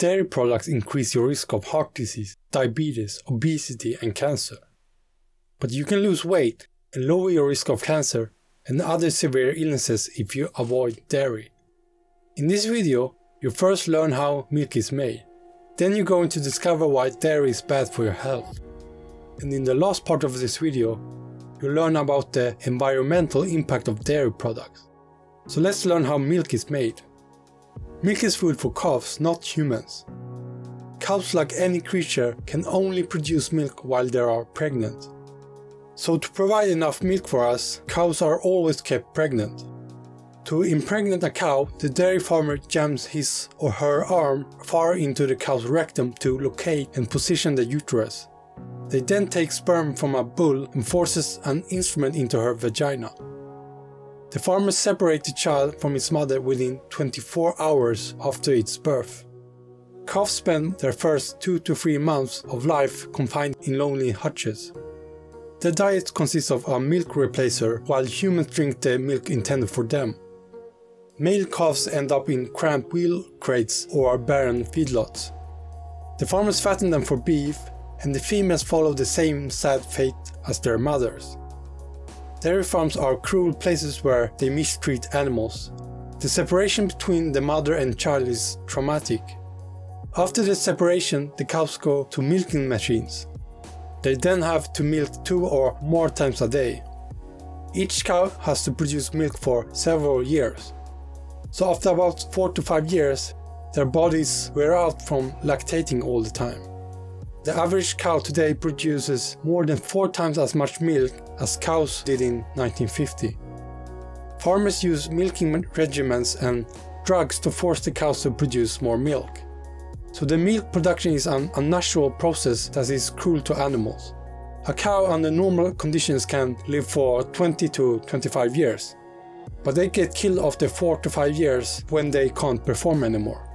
dairy products increase your risk of heart disease, diabetes, obesity, and cancer. But you can lose weight and lower your risk of cancer and other severe illnesses if you avoid dairy. In this video, you first learn how milk is made. Then you're going to discover why dairy is bad for your health. And in the last part of this video, you'll learn about the environmental impact of dairy products. So let's learn how milk is made. Milk is food for calves, not humans. Cows, like any creature, can only produce milk while they are pregnant. So to provide enough milk for us, cows are always kept pregnant. To impregnate a cow, the dairy farmer jams his or her arm far into the cow's rectum to locate and position the uterus. They then take sperm from a bull and forces an instrument into her vagina. The farmer separates the child from its mother within 24 hours after its birth. Calves spend their first 2 to 3 months of life confined in lonely hutches. Their diet consists of a milk replacer while humans drink the milk intended for them. Male calves end up in cramped veal crates or barren feedlots. The farmers fatten them for beef, and the females follow the same sad fate as their mothers. Dairy farms are cruel places where they mistreat animals. The separation between the mother and child is traumatic. After the separation, the cows go to milking machines. They then have to milk two or more times a day. Each cow has to produce milk for several years. So after about 4 to 5 years, their bodies wear out from lactating all the time. The average cow today produces more than 4 times as much milk as cows did in 1950. Farmers use milking regimens and drugs to force the cows to produce more milk. So the milk production is an unnatural process that is cruel to animals. A cow under normal conditions can live for 20 to 25 years, but they get killed after 4 to 5 years when they can't perform anymore.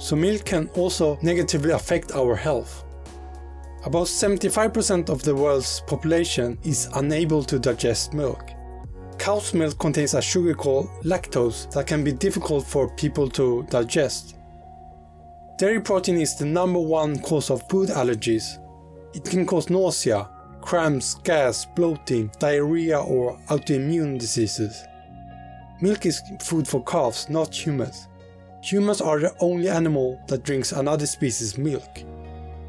So milk can also negatively affect our health. About 75% of the world's population is unable to digest milk. Cow's milk contains a sugar called lactose that can be difficult for people to digest. Dairy protein is the number one cause of food allergies. It can cause nausea, cramps, gas, bloating, diarrhea or autoimmune diseases. Milk is food for calves, not humans. Humans are the only animal that drinks another species' milk.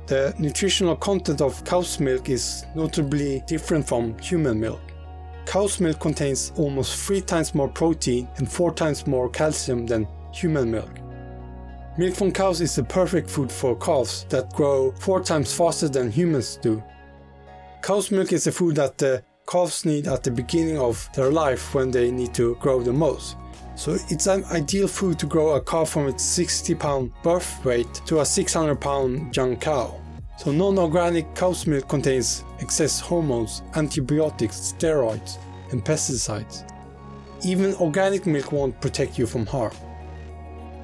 The nutritional content of cow's milk is notably different from human milk. Cow's milk contains almost 3 times more protein and 4 times more calcium than human milk. Milk from cows is the perfect food for calves that grow four times faster than humans do. Cow's milk is the food that the calves need at the beginning of their life when they need to grow the most. So it's an ideal food to grow a calf from its 60 pound birth weight to a 600 pound young cow. So non-organic cow's milk contains excess hormones, antibiotics, steroids and pesticides. Even organic milk won't protect you from harm.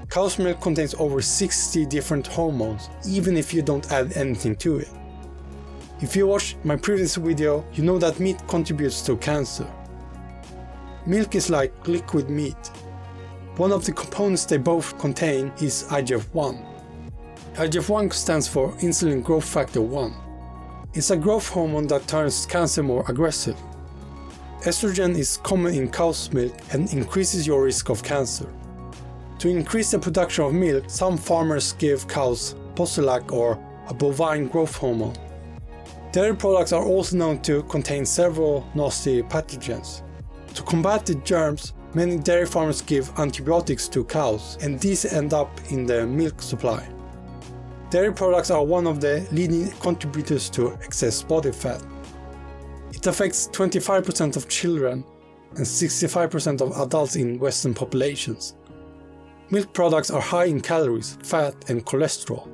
Cow's milk contains over 60 different hormones, even if you don't add anything to it. If you watched my previous video, you know that meat contributes to cancer. Milk is like liquid meat. One of the components they both contain is IGF-1. IGF-1 stands for insulin growth factor 1. It's a growth hormone that turns cancer more aggressive. Estrogen is common in cow's milk and increases your risk of cancer. To increase the production of milk, some farmers give cows Posilac or a bovine growth hormone. Dairy products are also known to contain several nasty pathogens. To combat the germs, many dairy farmers give antibiotics to cows and these end up in the milk supply. Dairy products are one of the leading contributors to excess body fat. It affects 25% of children and 65% of adults in Western populations. Milk products are high in calories, fat and cholesterol.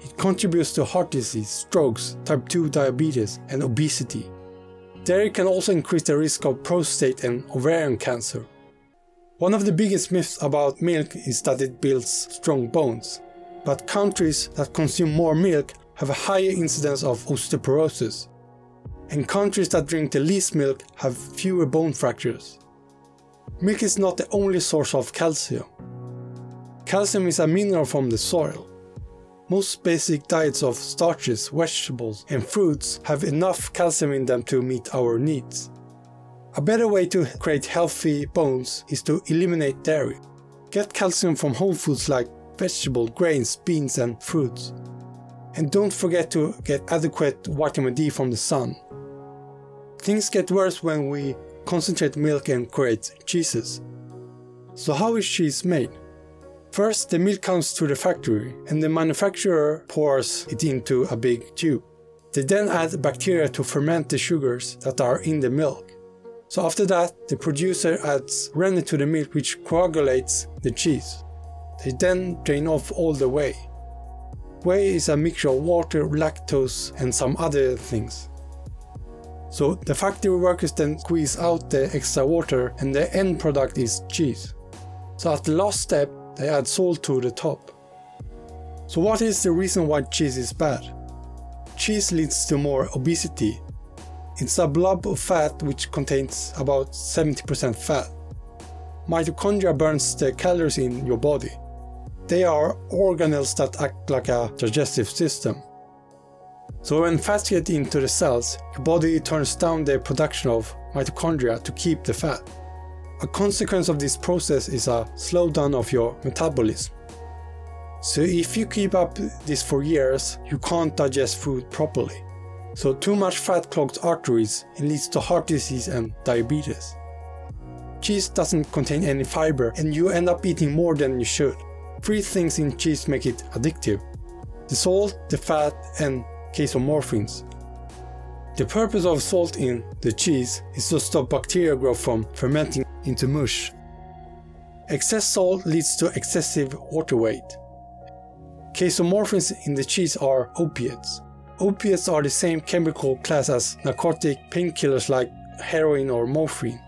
It contributes to heart disease, strokes, type 2 diabetes and obesity. Dairy can also increase the risk of prostate and ovarian cancer. One of the biggest myths about milk is that it builds strong bones, but countries that consume more milk have a higher incidence of osteoporosis, and countries that drink the least milk have fewer bone fractures. Milk is not the only source of calcium. Calcium is a mineral from the soil. Most basic diets of starches, vegetables, and fruits have enough calcium in them to meet our needs. A better way to create healthy bones is to eliminate dairy. Get calcium from whole foods like vegetables, grains, beans, and fruits. And don't forget to get adequate vitamin D from the sun. Things get worse when we concentrate milk and create cheeses. So, how is cheese made? First, the milk comes to the factory and the manufacturer pours it into a big tube. They then add bacteria to ferment the sugars that are in the milk. So after that, the producer adds rennet to the milk which coagulates the cheese. They then drain off all the whey. Whey is a mixture of water, lactose and some other things. So the factory workers then squeeze out the extra water and the end product is cheese. So at the last step, they add salt to the top. So what is the reason why cheese is bad? Cheese leads to more obesity it's a blob of fat which contains about 70% fat. Mitochondria burns the calories in your body. They are organelles that act like a digestive system. So when fats get into the cells, your body turns down the production of mitochondria to keep the fat. A consequence of this process is a slowdown of your metabolism. So if you keep up this for years, you can't digest food properly. So too much fat clogs arteries and leads to heart disease and diabetes. Cheese doesn't contain any fiber and you end up eating more than you should. Three things in cheese make it addictive. The salt, the fat and casomorphins. The purpose of salt in the cheese is to stop bacteria growth from fermenting into mush. Excess salt leads to excessive water weight. Casomorphins in the cheese are opiates. Opiates are the same chemical class as narcotic painkillers like heroin or morphine.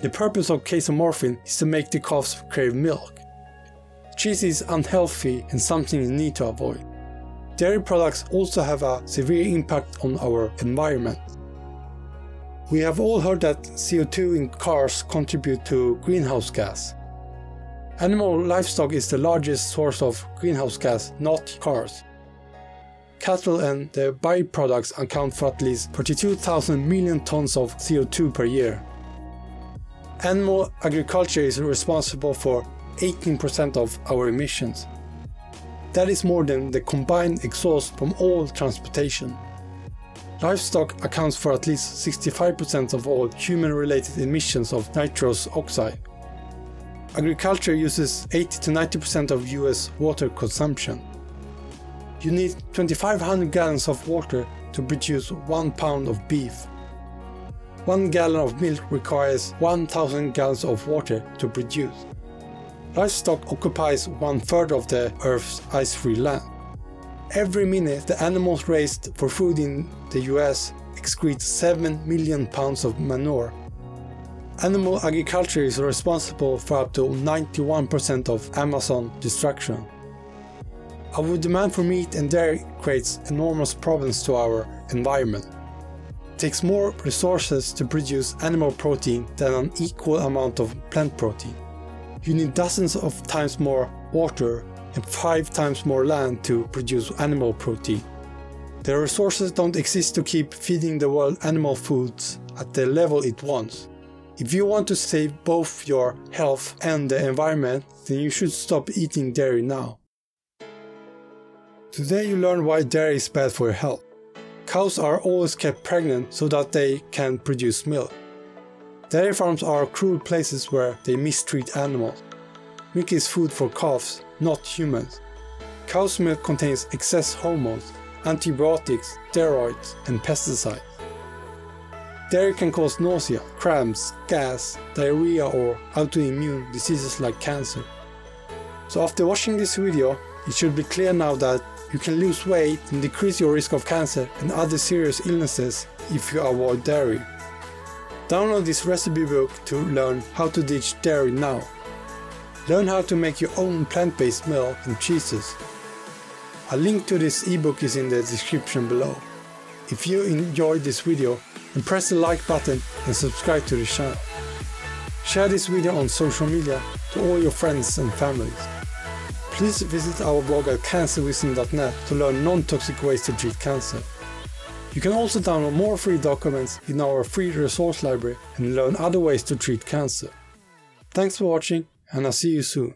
The purpose of casomorphin is to make the calves crave milk. Cheese is unhealthy and something you need to avoid. Dairy products also have a severe impact on our environment. We have all heard that CO2 in cars contribute to greenhouse gas. Animal livestock is the largest source of greenhouse gas, not cars cattle and their byproducts account for at least 42,000 million tons of CO2 per year. Animal agriculture is responsible for 18% of our emissions. That is more than the combined exhaust from all transportation. Livestock accounts for at least 65% of all human-related emissions of nitrous oxide. Agriculture uses 80 to 90% of US water consumption you need 2500 gallons of water to produce 1 pound of beef. 1 gallon of milk requires 1000 gallons of water to produce. Livestock occupies one third of the Earth's ice-free land. Every minute the animals raised for food in the US excrete 7 million pounds of manure. Animal agriculture is responsible for up to 91% of Amazon destruction. Our demand for meat and dairy creates enormous problems to our environment. It takes more resources to produce animal protein than an equal amount of plant protein. You need dozens of times more water and five times more land to produce animal protein. The resources don't exist to keep feeding the world animal foods at the level it wants. If you want to save both your health and the environment, then you should stop eating dairy now. Today you learn why dairy is bad for your health. Cows are always kept pregnant so that they can produce milk. Dairy farms are cruel places where they mistreat animals. Milk is food for calves, not humans. Cow's milk contains excess hormones, antibiotics, steroids, and pesticides. Dairy can cause nausea, cramps, gas, diarrhea or autoimmune diseases like cancer. So after watching this video, it should be clear now that you can lose weight and decrease your risk of cancer and other serious illnesses if you avoid dairy. Download this recipe book to learn how to ditch dairy now. Learn how to make your own plant-based milk and cheeses. A link to this ebook is in the description below. If you enjoyed this video, then press the like button and subscribe to the channel. Share this video on social media to all your friends and families. Please visit our blog at cancerwisdom.net to learn non-toxic ways to treat cancer. You can also download more free documents in our free resource library and learn other ways to treat cancer. Thanks for watching and I'll see you soon.